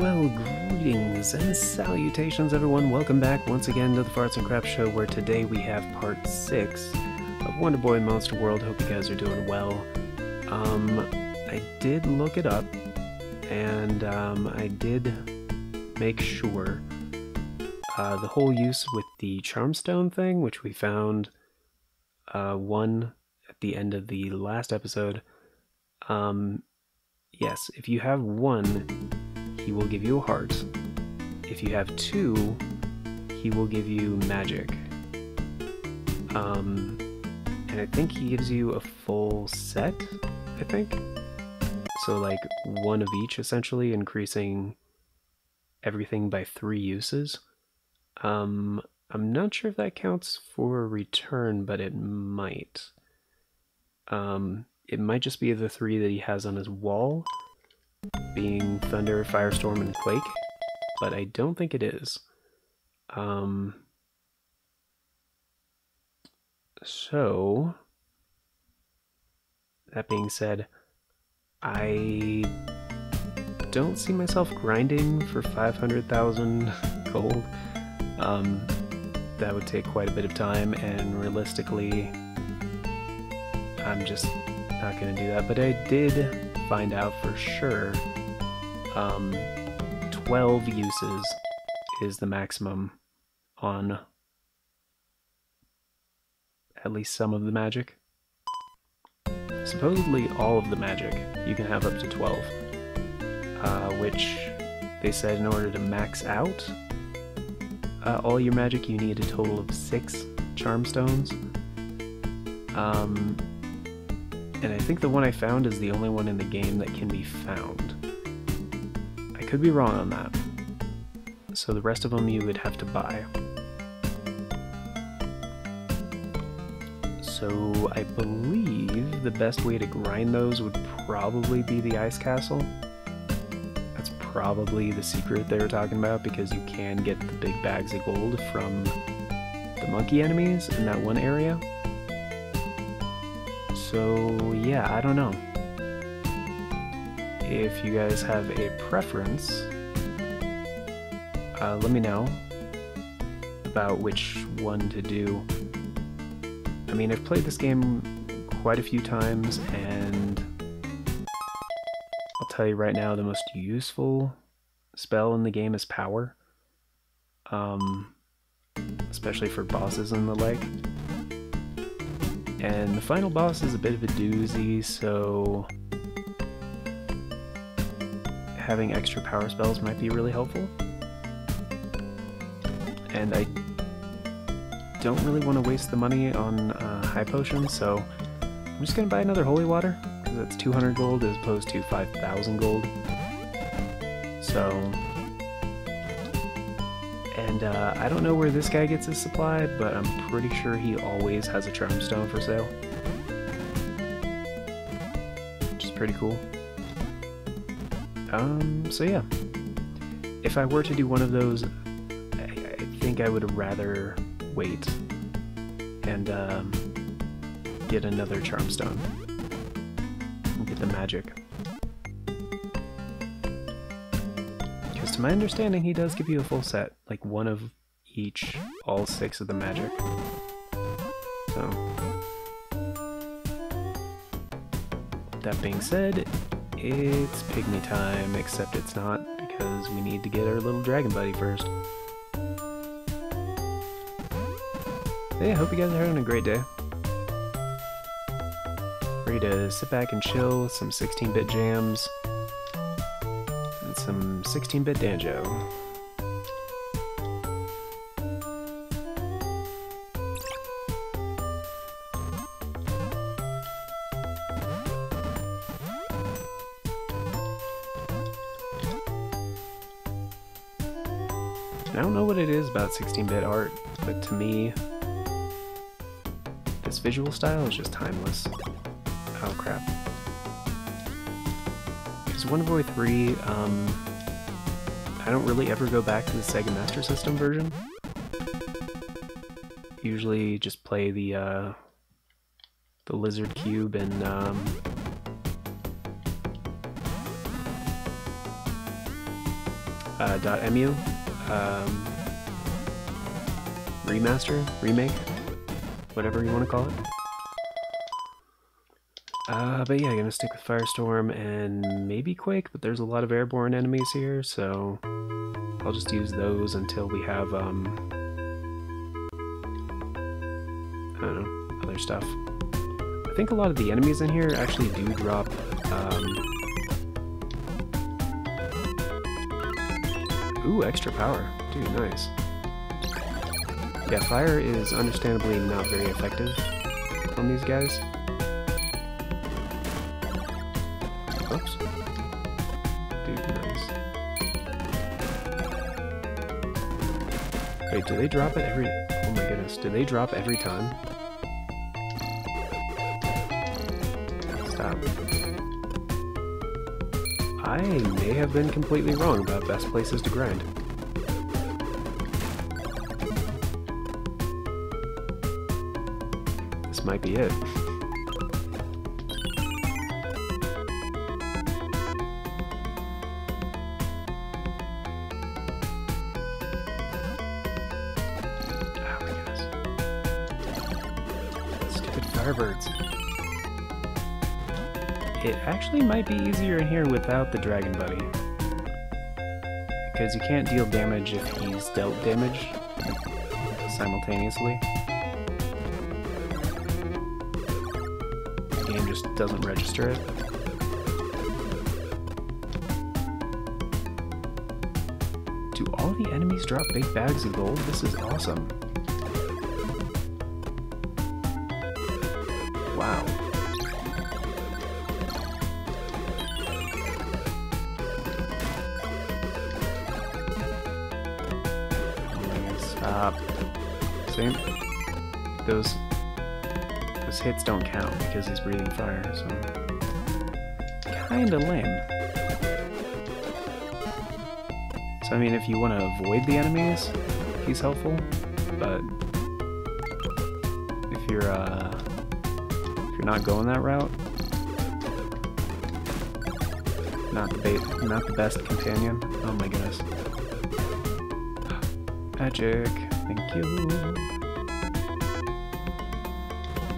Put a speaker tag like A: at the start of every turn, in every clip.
A: Well, greetings and salutations, everyone. Welcome back once again to the Farts and Crap Show, where today we have part six of Wonder Boy Monster World. Hope you guys are doing well. Um, I did look it up, and um, I did make sure uh, the whole use with the Charmstone thing, which we found uh, one at the end of the last episode. Um, yes, if you have one, he will give you a heart. If you have two, he will give you magic. Um, and I think he gives you a full set, I think. So, like, one of each, essentially, increasing everything by three uses. Um, I'm not sure if that counts for return, but it might. Um, it might just be the three that he has on his wall, being Thunder, Firestorm, and Quake, but I don't think it is. Um, so, that being said, I don't see myself grinding for 500,000 gold. Um, that would take quite a bit of time, and realistically, I'm just not going to do that. But I did find out for sure um, 12 uses is the maximum on at least some of the magic. Supposedly all of the magic you can have up to 12, uh, which they said in order to max out uh, all your magic you need a total of six charm stones. Um, and I think the one I found is the only one in the game that can be found. I could be wrong on that. So the rest of them you would have to buy. So I believe the best way to grind those would probably be the Ice Castle. That's probably the secret they were talking about because you can get the big bags of gold from the monkey enemies in that one area. So yeah, I don't know. If you guys have a preference, uh, let me know about which one to do. I mean, I've played this game quite a few times, and I'll tell you right now, the most useful spell in the game is Power. Um, especially for bosses and the like. And the final boss is a bit of a doozy, so having extra power spells might be really helpful. And I don't really want to waste the money on uh, high potions, so I'm just going to buy another holy water, because that's 200 gold as opposed to 5,000 gold. So, and uh, I don't know where this guy gets his supply, but I'm pretty sure he always has a charm stone for sale. Which is pretty cool. Um, so yeah. If I were to do one of those, I, I think I would rather wait and um, get another charm stone. And get the magic. My understanding, he does give you a full set, like one of each, all six of the magic. So, that being said, it's pygmy time, except it's not because we need to get our little dragon buddy first. So yeah, hope you guys are having a great day. Ready to sit back and chill with some 16-bit jams 16-bit Danjo. I don't know what it is about 16-bit art, but to me, this visual style is just timeless. Oh crap. Because Wonder Boy 3, um, I don't really ever go back to the Sega Master System version. Usually just play the, uh, the Lizardcube and, um, uh, .emu um, remaster, remake, whatever you want to call it. Uh, but yeah, I'm gonna stick with Firestorm and maybe Quake, but there's a lot of airborne enemies here, so I'll just use those until we have, um, I don't know, other stuff. I think a lot of the enemies in here actually do drop, um, Ooh, extra power. Dude, nice. Yeah, fire is understandably not very effective on these guys. Oops. Dude, nice. Wait, do they drop it every... Oh my goodness, do they drop every time? Stop. I may have been completely wrong about best places to grind. This might be it. Might be easier in here without the Dragon Buddy. Because you can't deal damage if he's dealt damage simultaneously. The game just doesn't register it. Do all the enemies drop big bags of gold? This is awesome. Wow. Those those hits don't count because he's breathing fire, so kinda lame. So I mean if you want to avoid the enemies, he's helpful, but if you're uh if you're not going that route, not the bait not the best companion. Oh my goodness. Magic. Thank you.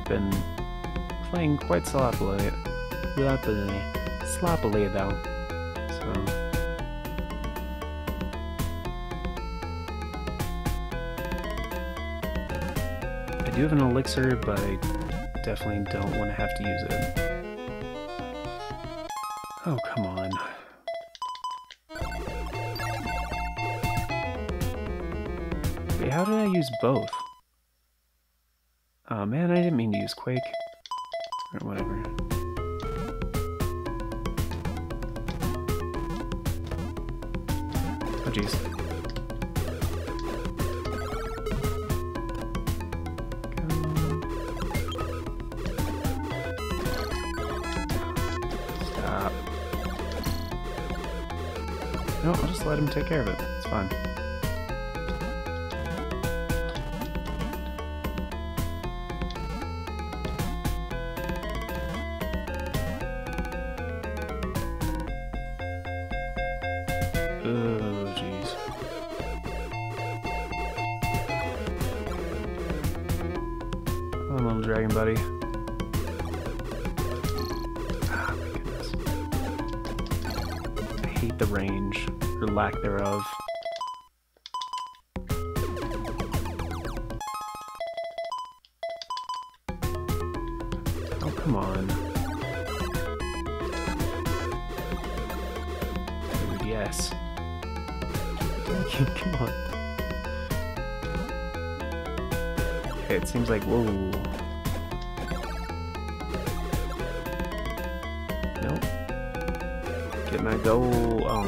A: Been playing quite sloppily, sloppily, sloppily though. So. I do have an elixir, but I definitely don't want to have to use it. Wait, how did I use both? Oh man, I didn't mean to use Quake. Or whatever. Oh jeez. Stop. No, I'll just let him take care of it. It's fine. Yes. Come on. Okay, it seems like, whoa. Nope. Get my goal. Oh.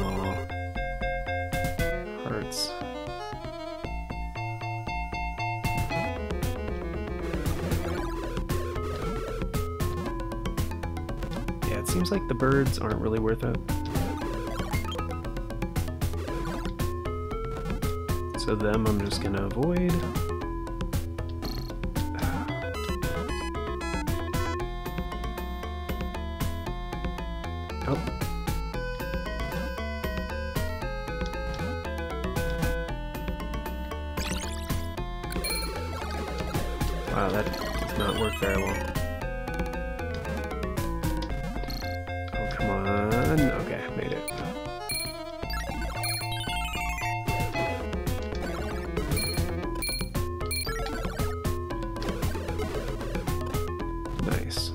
A: Hurts. Yeah, it seems like the birds aren't really worth it. So them I'm just gonna avoid. Nice.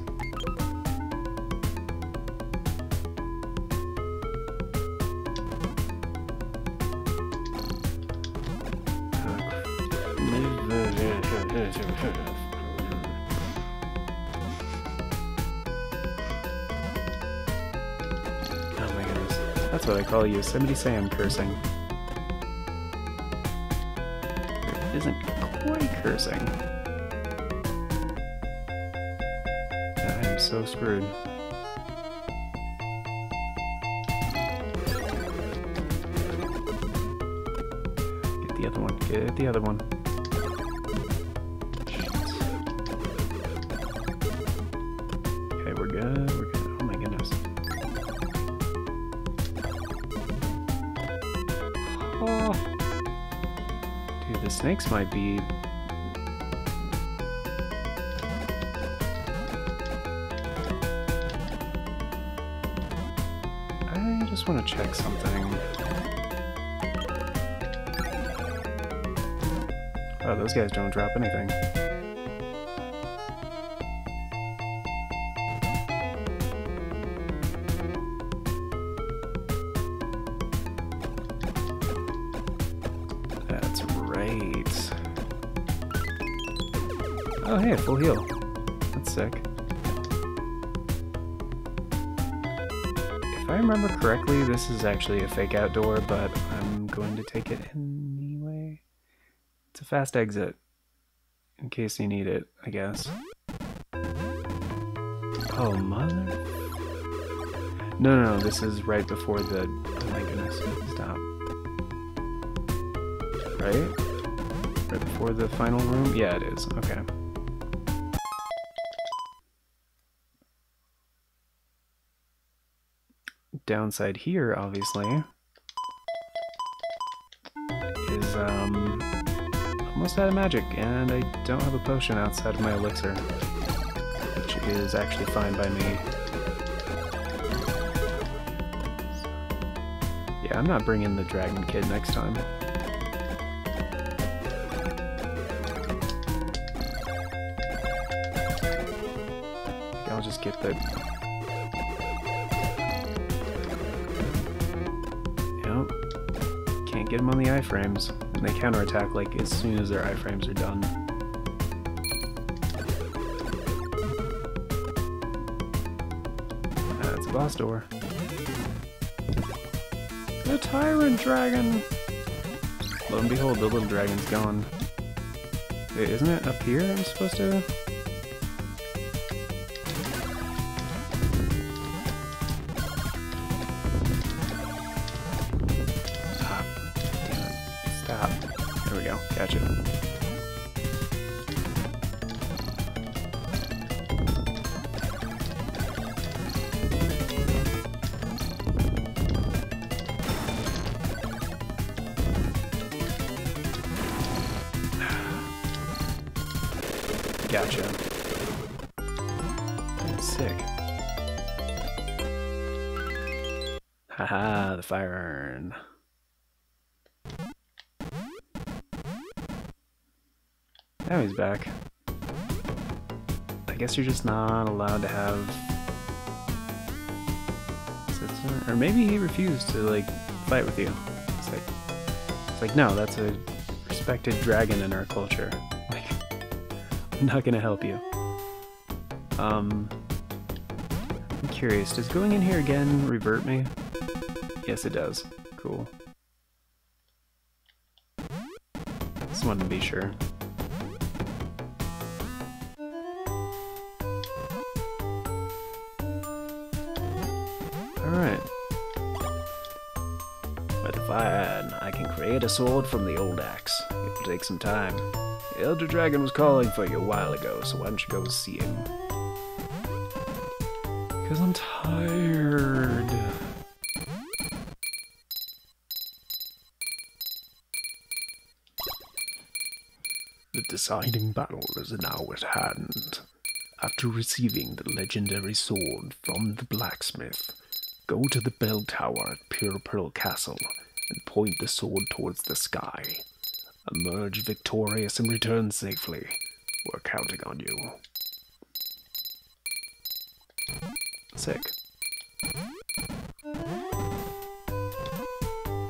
A: Oh my goodness. That's what I call Yosemite Sam cursing. It isn't quite cursing. Screwed. Get the other one. Get the other one. Okay, we're good. We're good. Oh my goodness. Oh. Dude, the snakes might be. Oh, those guys don't drop anything. That's right. Oh, hey, full heal. That's sick. If I remember correctly, this is actually a fake outdoor, but I'm going to take it anyway. Fast exit. In case you need it, I guess. Oh, mother. No, no, no, this is right before the. Oh my goodness, stop. Right? Right before the final room? Yeah, it is. Okay. Downside here, obviously, out of magic, and I don't have a potion outside of my elixir, which is actually fine by me. Yeah, I'm not bringing the dragon kid next time. I'll just get the. Yep. Can't get them on the iframes. And they counterattack like as soon as their iframes are done. That's a boss door. The Tyrant Dragon! Lo and behold, the little dragon's gone. Wait, isn't it up here I'm supposed to... Gotcha. Sick. Haha, the fire urn. Now he's back. I guess you're just not allowed to have... Or maybe he refused to, like, fight with you. It's like, it's like no, that's a respected dragon in our culture. I'm not gonna help you. Um, I'm curious, does going in here again revert me? Yes, it does. Cool. Just wanted to be sure. Alright. With the fire, I can create a sword from the old axe. It will take some time. Elder Dragon was calling for you a while ago, so why don't you go see him? Because I'm tired. The deciding battle is now at hand. After receiving the legendary sword from the blacksmith, go to the bell tower at Pure Castle and point the sword towards the sky. Emerge victorious and return safely. We're counting on you. Sick.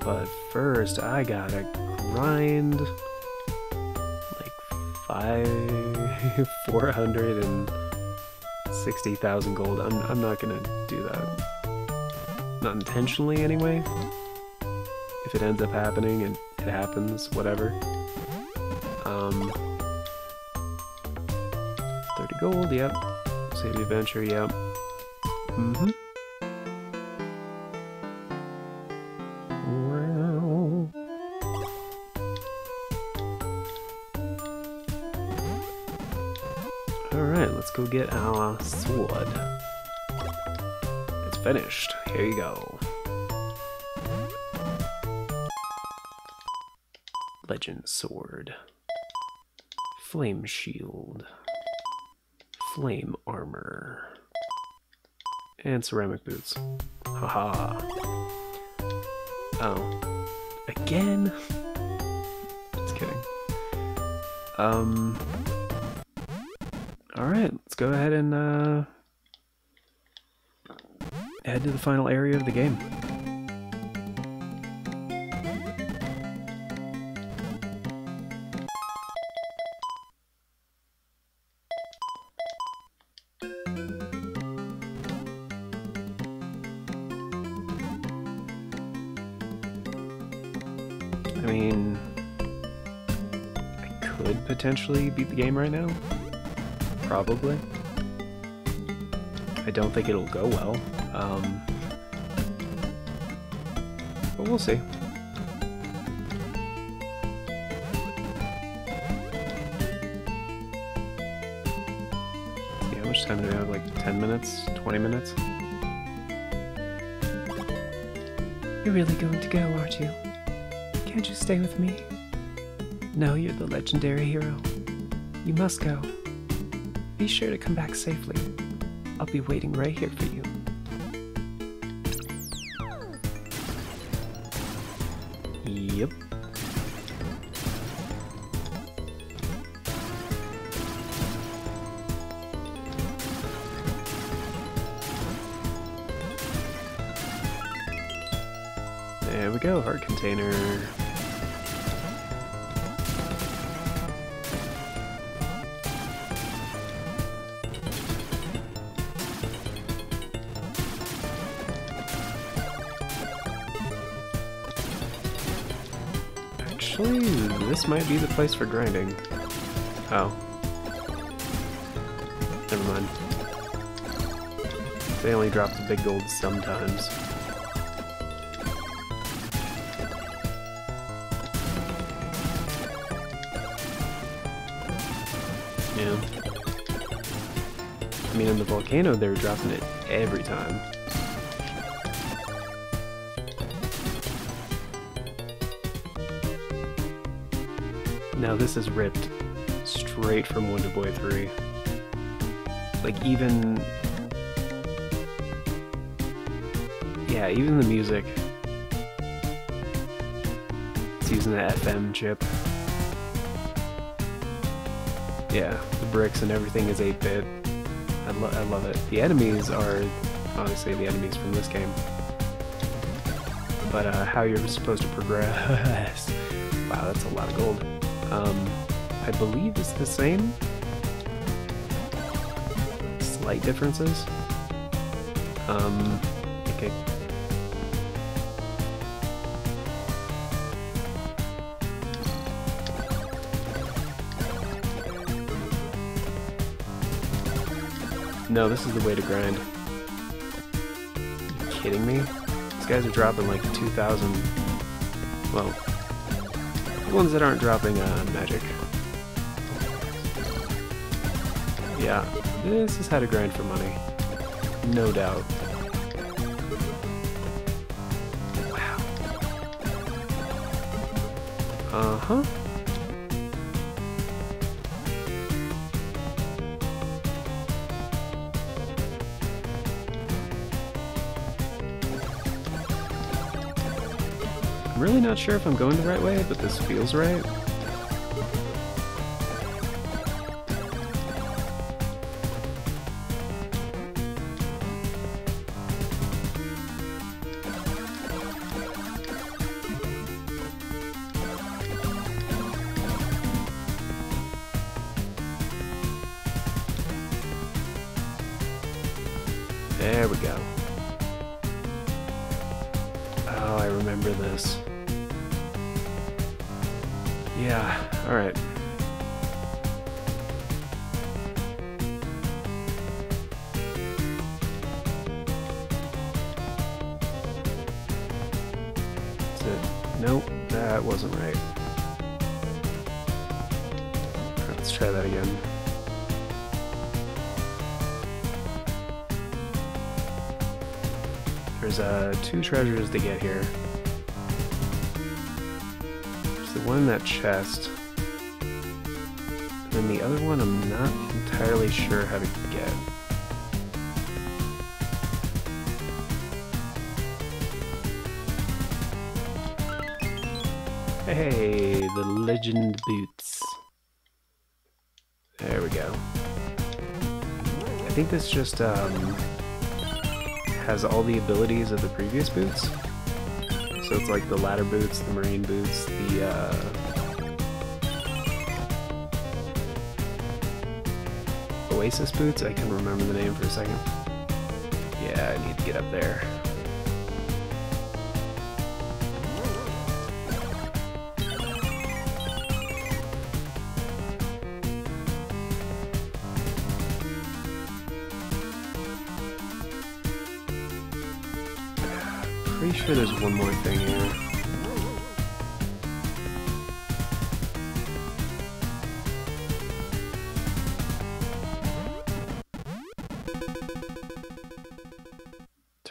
A: But first, I gotta grind like five, four hundred and sixty thousand gold. I'm I'm not gonna do that. Not intentionally, anyway. If it ends up happening and it happens, whatever. Um, 30 gold, yep. Save the adventure, yep. Mm-hmm. Alright, let's go get our sword. It's finished. Here you go. Legend Sword. Flame Shield. Flame Armor. And ceramic boots. Haha. Oh. Again? Just kidding. Um. Alright, let's go ahead and uh, head to the final area of the game. Potentially beat the game right now. Probably. I don't think it'll go well. Um, but we'll see. See, how much time do we have? Like 10 minutes? 20 minutes?
B: You're really going to go, aren't you? Can't you stay with me? No, you're the legendary hero. You must go. Be sure to come back safely. I'll be waiting right here for you.
A: Yep. There we go, heart container. Be the place for grinding. Oh. Never mind. They only drop the big gold sometimes. Yeah. I mean, in the volcano, they were dropping it every time. Now this is ripped straight from Wonder Boy 3. Like even Yeah, even the music. It's using the FM chip. Yeah, the bricks and everything is 8-bit. I, lo I love it. The enemies are obviously the enemies from this game. But uh, how you're supposed to progress. wow, that's a lot of gold. Um, I believe it's the same. Slight differences. Um, okay. No, this is the way to grind. Kidding me? These guys are dropping like 2,000. Well, the ones that aren't dropping uh, magic. Yeah, this is how to grind for money. No doubt. Wow. Uh-huh. Really not sure if I'm going the right way, but this feels right. Alright. Nope, that wasn't right. Let's try that again. There's uh, two treasures to get here. There's the one in that chest. The other one I'm not entirely sure how to get. Hey, the legend boots. There we go. I think this just, um, has all the abilities of the previous boots. So it's like the ladder boots, the marine boots, the uh, Oasis boots. I can remember the name for a second. Yeah, I need to get up there. Pretty sure there's one more thing here.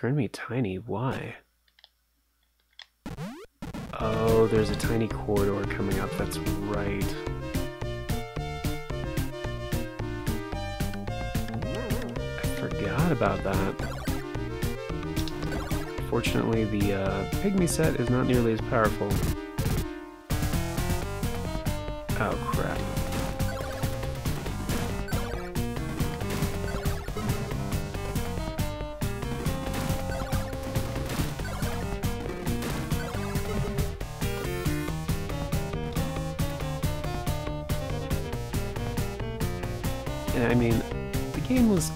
A: Turn me tiny, why? Oh, there's a tiny corridor coming up, that's right. I forgot about that. Fortunately, the uh, Pygmy set is not nearly as powerful. Oh crap.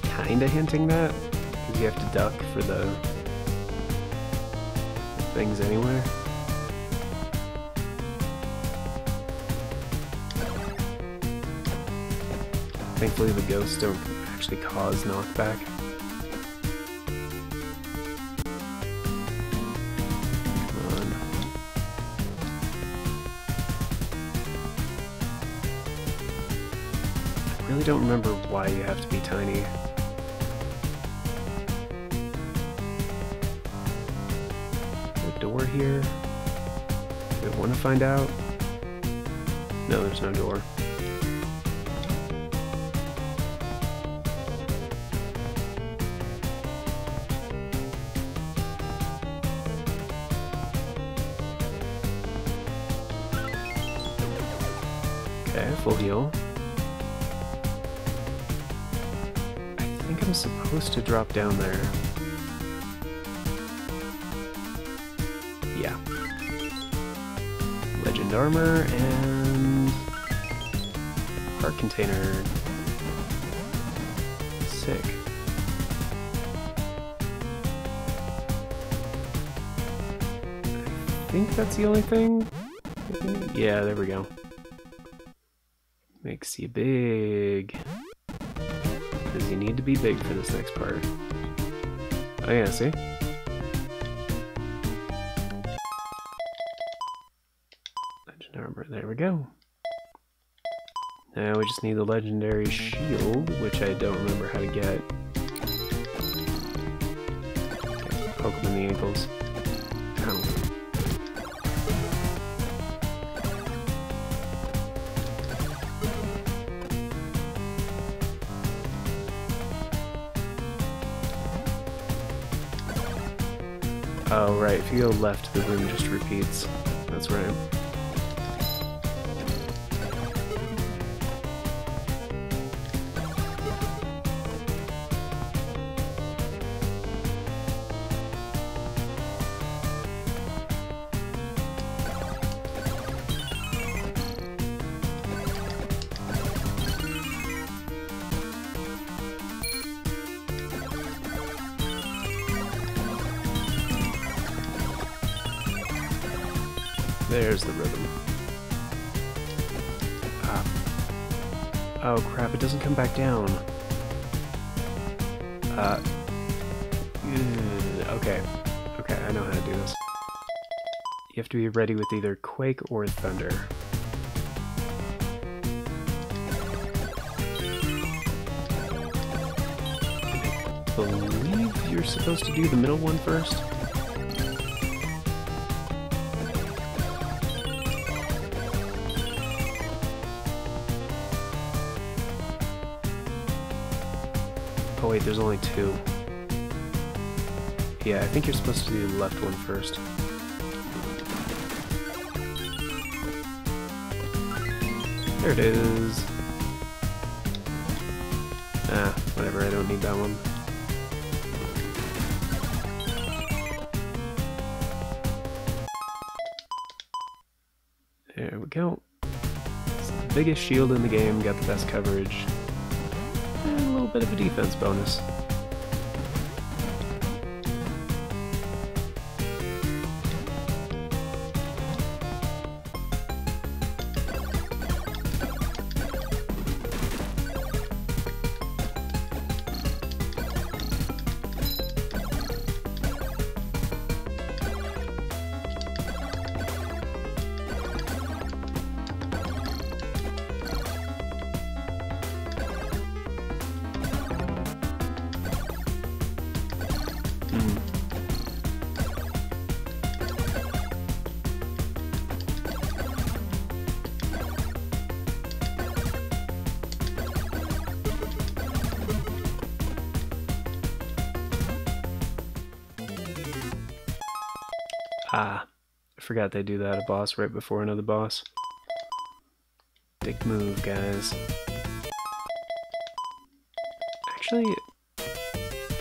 A: Was kinda hinting that, because you have to duck for the things anywhere. Thankfully the ghosts don't actually cause knockback. Really don't remember why you have to be tiny. door here? Do I want to find out? No, there's no door. Down there. Yeah. Legend armor and heart container. Sick. I think that's the only thing. Yeah, there we go. Makes you big. Because you need to be big for this next part. Oh yeah, see? Legend armor, there we go. Now we just need the legendary shield, which I don't remember how to get. Okay, poke him in the ankles. Oh, right, if you go left, the room just repeats. That's right. There's the rhythm. Ah. Oh crap, it doesn't come back down. Uh. Okay. Okay, I know how to do this. You have to be ready with either Quake or Thunder. I believe you're supposed to do the middle one first. There's only two. Yeah, I think you're supposed to do the left one first. There it is. Ah, whatever, I don't need that one. There we go. It's the biggest shield in the game, got the best coverage. Bit of a defense bonus. Forgot they do that a boss right before another boss. Dick move, guys. Actually,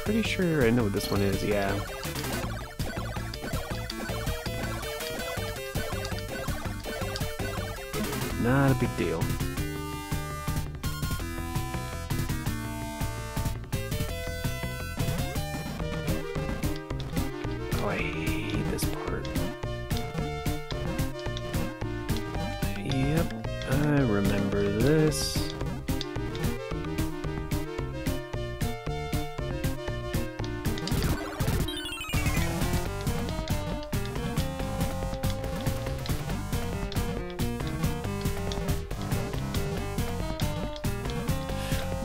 A: pretty sure I know what this one is, yeah. Not a big deal. Remember this.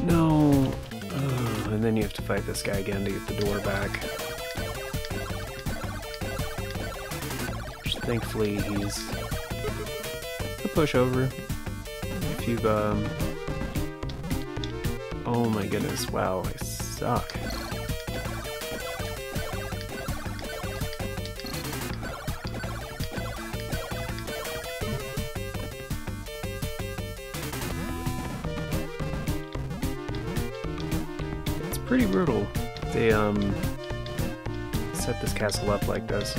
A: No. Ugh, and then you have to fight this guy again to get the door back. Thankfully he's a pushover. Um Oh my goodness, wow, I suck. It's pretty brutal. They um set this castle up like this.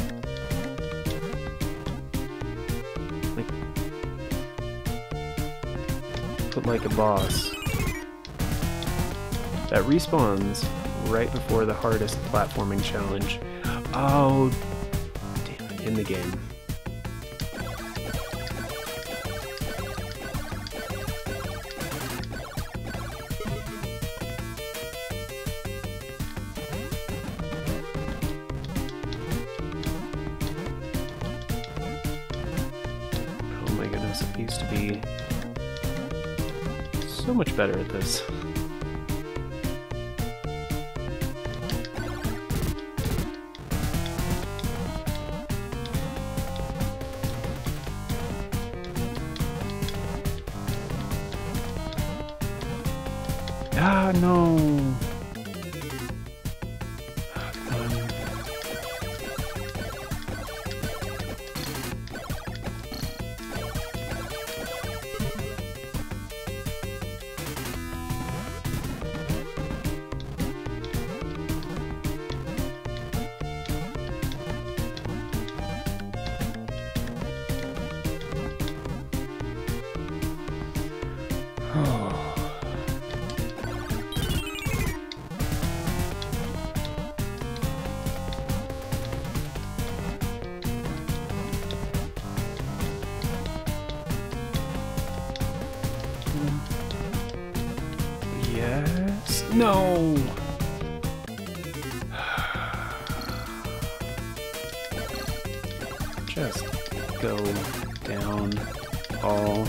A: Like a boss that respawns right before the hardest platforming challenge. Oh, damn in the game. Better at this. Ah, no. No! Just go down all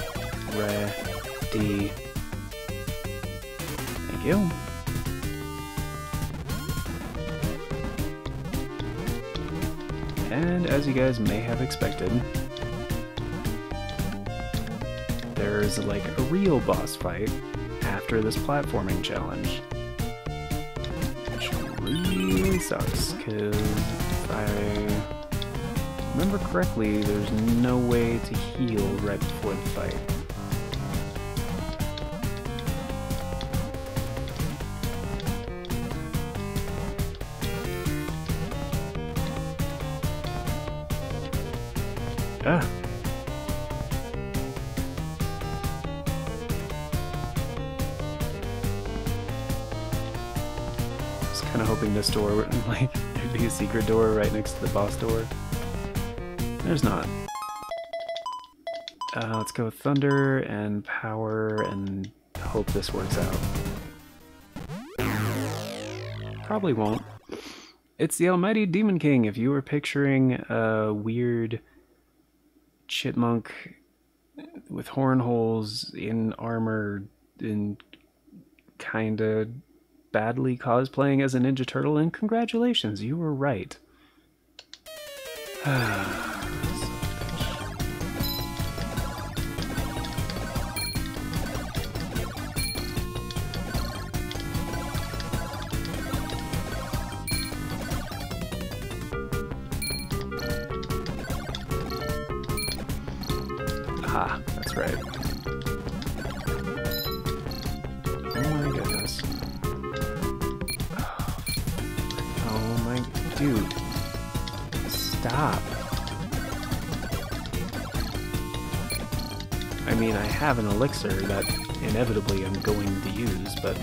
A: already. Thank you. And as you guys may have expected, there's like a real boss fight after this platforming challenge. Really sucks, because if I remember correctly, there's no way to heal right before the fight. Right next to the boss door. There's not. Uh, let's go with thunder and power and hope this works out. Probably won't. It's the Almighty Demon King. If you were picturing a weird chipmunk with horn holes in armor and kinda badly cosplaying as a Ninja Turtle, and congratulations, you were right. Ah, that's right. Oh my goodness. Oh my dude. Stop. I mean, I have an elixir that inevitably I'm going to use, but...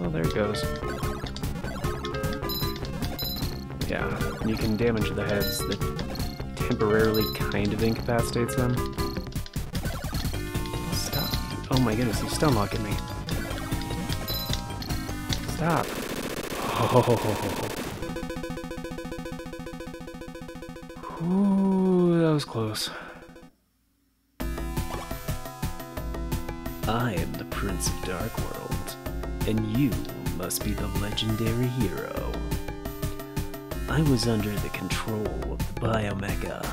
A: Oh, there it goes. Yeah, you can damage the heads that temporarily kind of incapacitates them. Stop. Oh my goodness, he's still knocking me. Stop. Oh. Close.
C: I am the Prince of Dark World, and you must be the legendary hero. I was under the control of the Biomecha,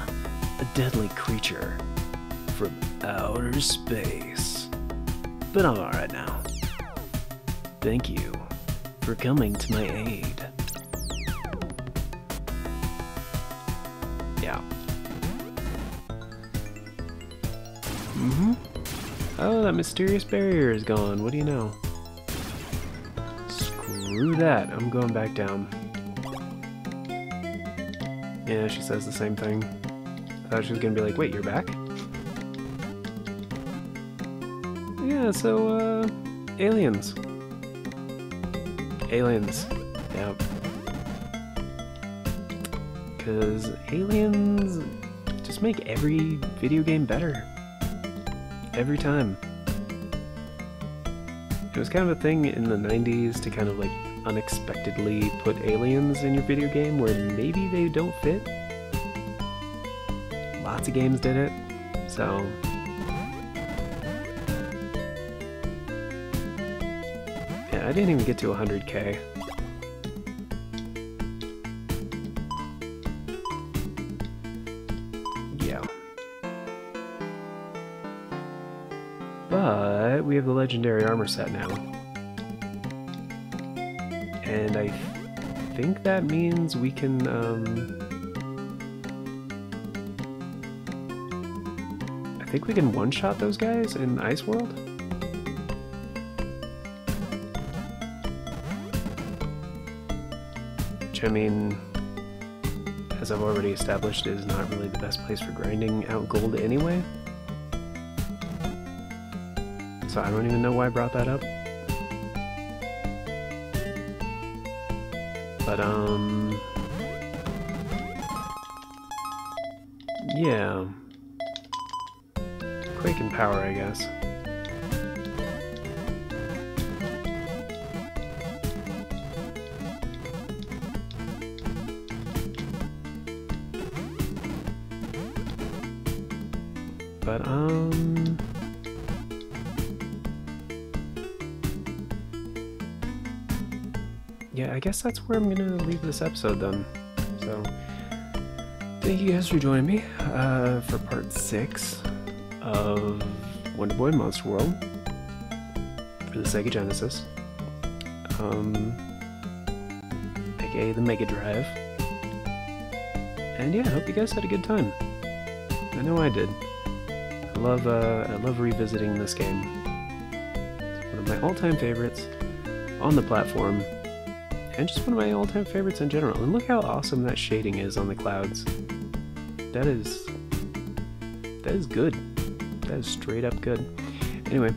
C: a deadly creature from outer space. But I'm alright now. Thank you for coming to my aid.
A: That mysterious barrier is gone. What do you know? Screw that. I'm going back down. Yeah, she says the same thing. I thought she was gonna be like, wait, you're back? Yeah, so, uh, aliens. Aliens. Yep. Because aliens just make every video game better. Every time. It was kind of a thing in the 90s to kind of like unexpectedly put aliens in your video game where maybe they don't fit. Lots of games did it, so. I didn't even get to 100k. We have the legendary armor set now. And I think that means we can, um... I think we can one-shot those guys in Ice World? Which, I mean, as I've already established, is not really the best place for grinding out gold anyway so I don't even know why I brought that up. But, um... Yeah. Quake and power, I guess. But, um... Yeah, I guess that's where I'm gonna leave this episode then. So, thank you guys for joining me uh, for part six of Wonder Boy Monster World for the Sega Genesis, um, aka the Mega Drive. And yeah, I hope you guys had a good time. I know I did. I love uh, I love revisiting this game. It's one of my all-time favorites on the platform, and just one of my all-time favorites in general. And look how awesome that shading is on the clouds. That is that is good. That is straight up good. Anyway,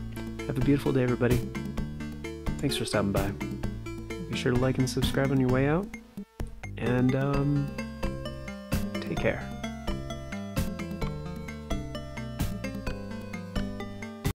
A: have a beautiful day, everybody. Thanks for stopping by. Be sure to like and subscribe on your way out, and um, take care.